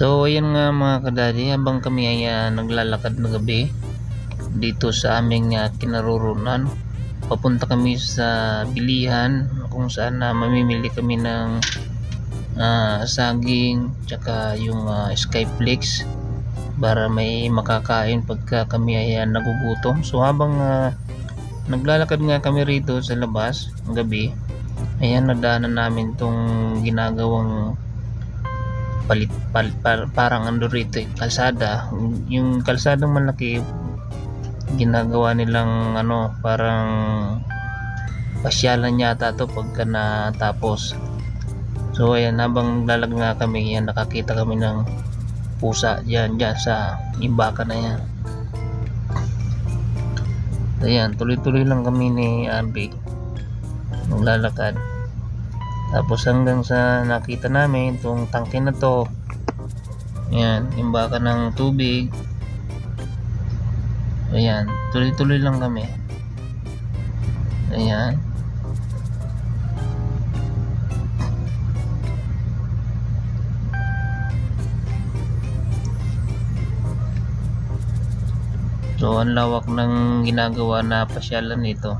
So ayun nga mga kadadi habang kami ay ah, naglalakad na gabi dito sa aming uh, kinarurunan papunta kami sa bilihan kung saan na mamimili kami ng ah, saging tsaka yung uh, skyflakes para may makakain pagka kami ay ah, nagugutom. So habang ah, naglalakad nga kami rito sa labas ng gabi ayan nadaanan namin tong ginagawang palit, palit par- parang ano rito eh, kalsada. Yung kalsadang malaki ginagawa nilang ano parang pasyalan yata to pagka natapos. So ayan habang lalag nga kami yan nakakita kami ng pusa dyan dyan sa imbaka na yan. Ayan tuloy tuloy lang kami ni RB naglalakad tapos hanggang sa nakita namin itong tangke na to ayan imbaka ng tubig. Ayan tuloy tuloy lang kami. Ayan. So ang lawak ng ginagawa na pasyalan nito.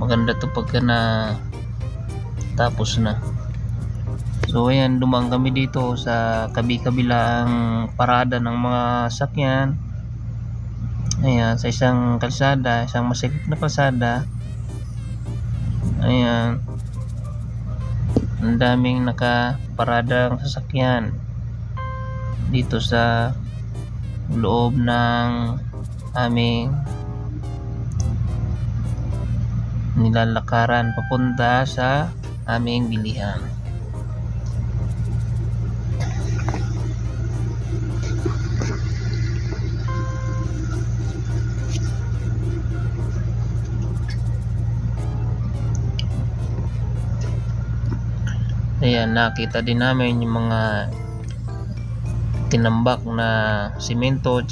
Maganda to pagka na tapos na. So ayan dumaan kami dito sa kabi-kabilang parada ng mga sakyan ayan sa isang kalsada isang masikip na kalsada. Ayan. Ang daming nakaparadang sasakyan dito sa loob ng aming nilalakaran papunta sa aming bilihan. Ayan, nakita din namin yung mga tinambak na simento.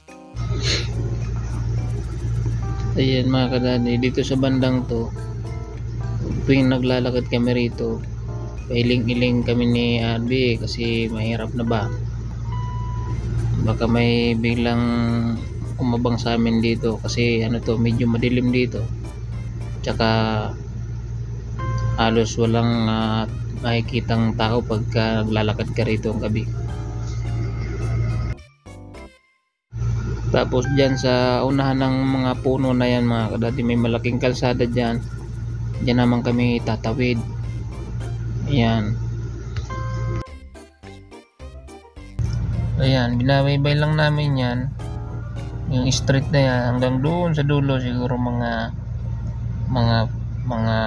Ayan mga kadani, dito sa bandang to, tuwing naglalakad kami rito. Pailing-iling kami ni RB kasi mahirap na ba? Baka may biglang umabang sa amin dito kasi ano to medyo madilim dito. Tsaka halos walang uh, makikitang tao pagka naglalakad ka rito ang gabi. Tapos dyan sa unahan ng mga puno na yan mga kadati may malaking kalsada dyan Diyan naman kami tatawid. Ayan. Ayan, binabaybay lang namin yan. Yung street na yan hanggang doon sa dulo siguro mga mga mga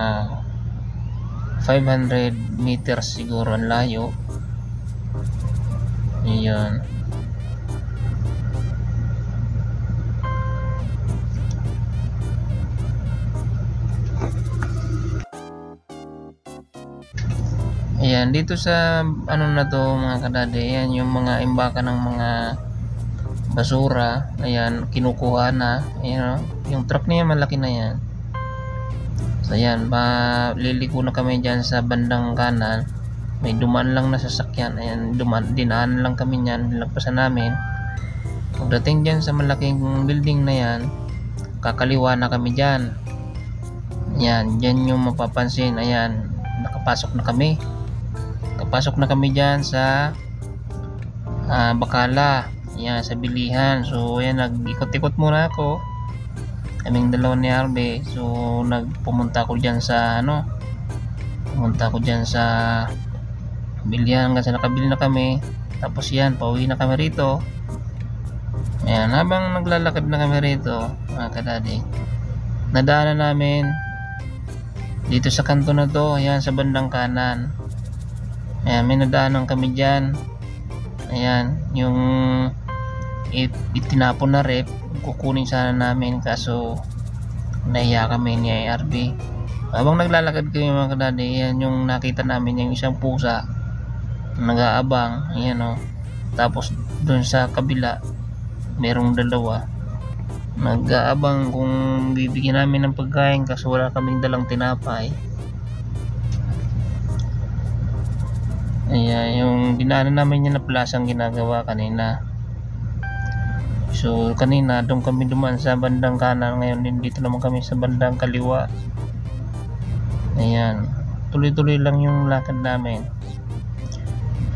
500 meters siguro ang layo. Ayan. Ayan, dito sa ano na to mga kadade, ayan yung mga imbaka ng mga basura. Ayan, kinukuha na. Ayan, oh. yung truck niya malaki na yan. So ayan, liliko na kami dyan sa bandang kanan. May dumaan lang na sasakyan. Ayan, dumaan, dinaan lang kami niyan, nilagpasan namin. Pagdating dyan sa malaking building na yan, kakaliwa na kami dyan. Ayan, dyan yung mapapansin. Ayan, nakapasok na kami pasok na kami dyan sa uh, Bakala. Yan sa bilihan. So yan nag-ikot-ikot muna ako. Kaming dalawa ni Arbe. So nagpumunta ako dyan sa ano pumunta ako dyan sa bilihan hanggang sa nakabili na kami. Tapos yan pauwi na kami rito. Ayan habang naglalakad na kami rito mga kadadi nadaanan namin dito sa kanto na to. Ayan sa bandang kanan Ayan, may nadaanan kami dyan. Ayan, yung it, itinapon na rep, kukunin sana namin kaso nahiya kami ni IRB. Habang naglalakad kami mga kadadi, yan yung nakita namin yung isang pusa nag-aabang, ayan o. Tapos dun sa kabila, merong dalawa nag-aabang kung bibigyan namin ng pagkain kasi wala kaming dalang tinapay Ayan, yung dinaanan namin yung na plaza ang ginagawa kanina. So, kanina doon kami dumaan sa bandang kanan. Ngayon din dito naman kami sa bandang kaliwa. Ayan. Tuloy-tuloy lang yung lakad namin.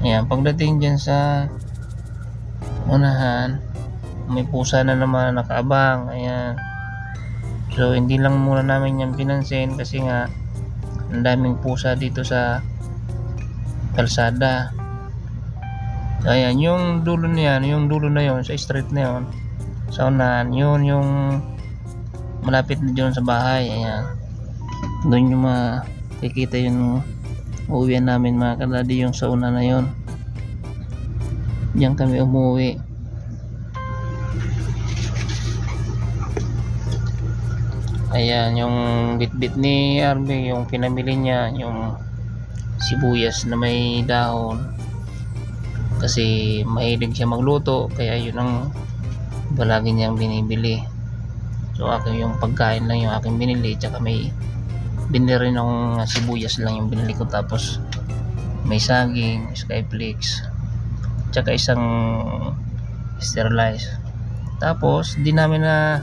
Ayan, pagdating dyan sa unahan, may pusa na naman nakaabang. Ayan. So, hindi lang muna namin yan pinansin kasi nga ang daming pusa dito sa kalsada. Ayan yung dulo niyan yung dulo na yon sa street na yon sa unahan yun yung malapit na dyan sa bahay ayan. Doon yung makikita yung uuwian namin mga kaladi yung sa una na yon diyan kami umuwi. Ayan yung bitbit ni Arbe yung pinamili niya yung sibuyas na may dahon. Kasi mahilig siya magluto kaya yun ang palagi niyang binibili. So akin yung pagkain lang yung aking binili tsaka may binili rin akong sibuyas lang yung binili ko. Tapos may saging, skyflakes tsaka isang sterilize tapos di namin na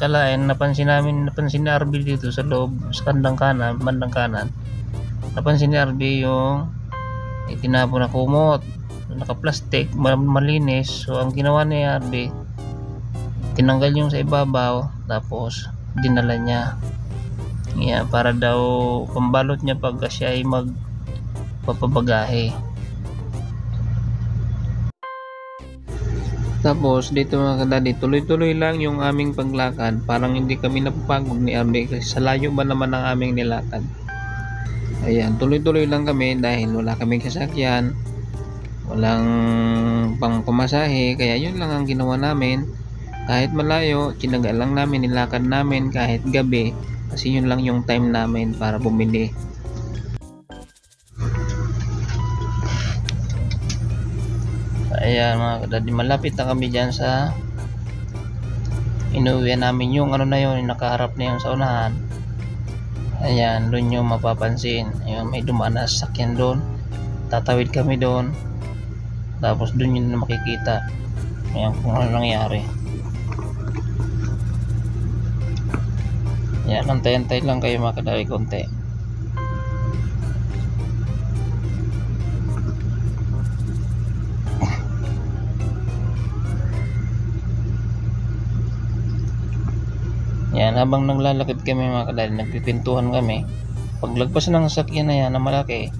kalain. Napansin namin napansin ni Arbil dito sa loob sa kandang kanan bandang kanan napansin ni RB yung itinapon na kumot naka-plastic malinis. So ang ginawa ni RB tinanggal yung sa ibabaw tapos dinala niya. Yeah, para daw pambalot niya pag siya ay magpapabagahe. Tapos dito mga kadadi tuloy-tuloy lang yung aming paglakad. Parang hindi kami napapagod ni RB kasi sa layo ba naman ang aming nilakad ayan tuloy-tuloy lang kami dahil wala kaming sasakyan. Walang pang pamasahe kaya yun lang ang ginawa namin. Kahit malayo tinaga lang namin nilakad namin kahit gabi. Kasi yun lang yung time namin para bumili. Ayan mga kadadi malapit na kami dyan sa inuwi namin yung ano na yun nakaharap na yung sa unahan ayan doon yung mapapansin. Ayan, may dumaan na sasakyan doon. Tatawid kami doon. Tapos doon yun na makikita. Ayan kung ano nangyari. Ayan antay-antay lang kayo mga kadawi konti Yan, habang naglalakad kami mga kadali, nagpipintuhan kami. Paglagpas ng sasakyan na yan na malaki,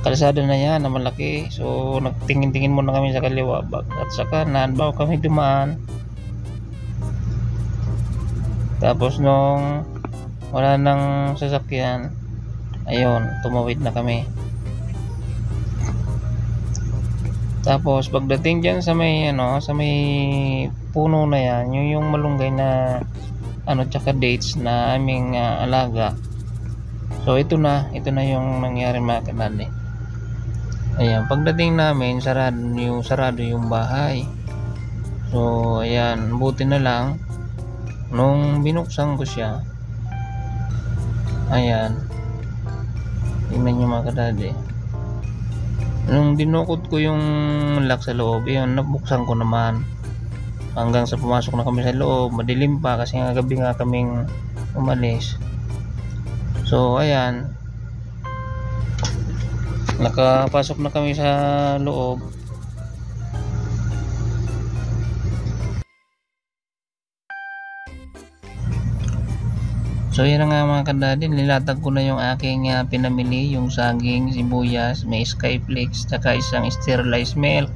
kalsada na yan na malaki. So, nagtingin-tingin muna kami sa kaliwa at sa kanan bago kami dumaan. Tapos nung wala nang sasakyan, ayun, tumawid na kami. Tapos pagdating diyan sa may ano, sa may puno na yan, yung, yung malunggay na ano tsaka dates na aming uh, alaga. So ito na ito na yung nangyari mga kanali ayan pagdating namin sarado yung sarado yung bahay. So ayan buti na lang nung binuksan ko siya ayan tingnan nyo mga kadali. Nung dinukot ko yung lock sa loob yun nabuksan ko naman hanggang sa pumasok na kami sa loob madilim pa kasi nga gabi nga kaming umalis. So ayan. Nakapasok na kami sa loob. So yan nga mga kadadin, nilatag ko na yung aking uh, pinamili, yung saging, sibuyas, may skyflakes, tsaka isang sterilized milk.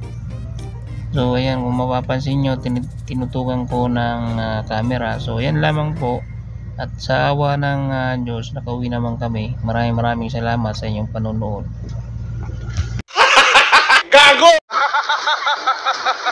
So ayan kung mapapansin nyo tin tinutukan ko ng uh, camera. So ayan lamang po. At sa awa ng uh, Diyos nakauwi naman kami. Maraming maraming salamat sa inyong panonood. Gago!